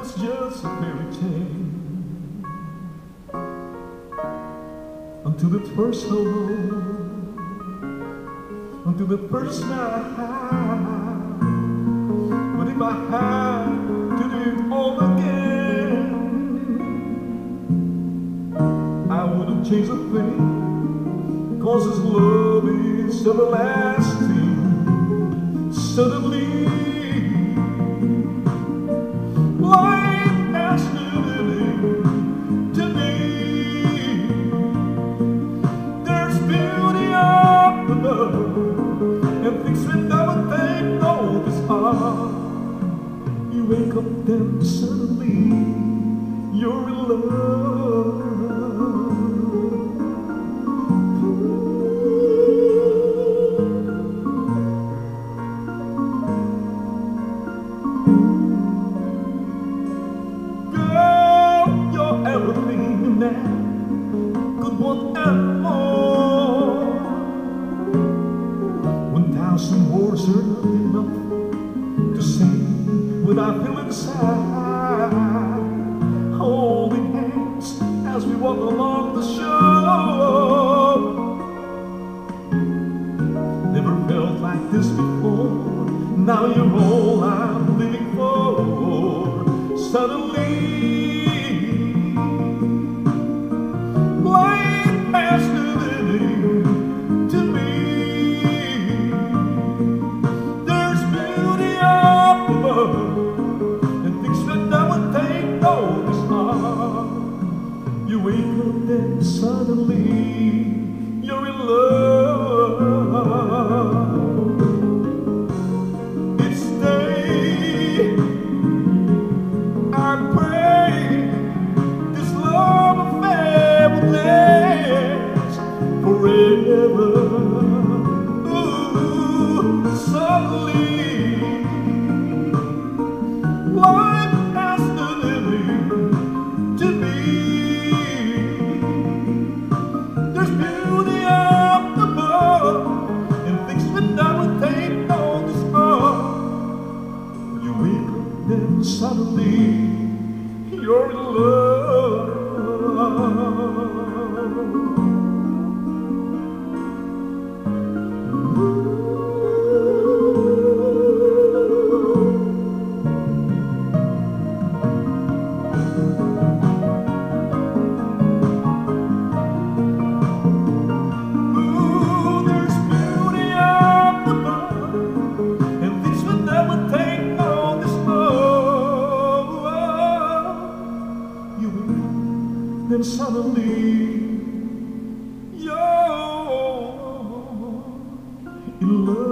was just a fairy tale until the first hello, until the first smile. But if I had to do it all again, I wouldn't change a thing, cause His love is everlasting. Suddenly, wake up, then suddenly you're in love. Thousand words are enough I feel inside. Holding hands as we walk along the shore. Never felt like this before. Now you're all I'm living for. Suddenly, suddenly you're in love. Each day I pray this love affair will last forever. Ooh, suddenly, You then suddenly you're in love. suddenly you're in love.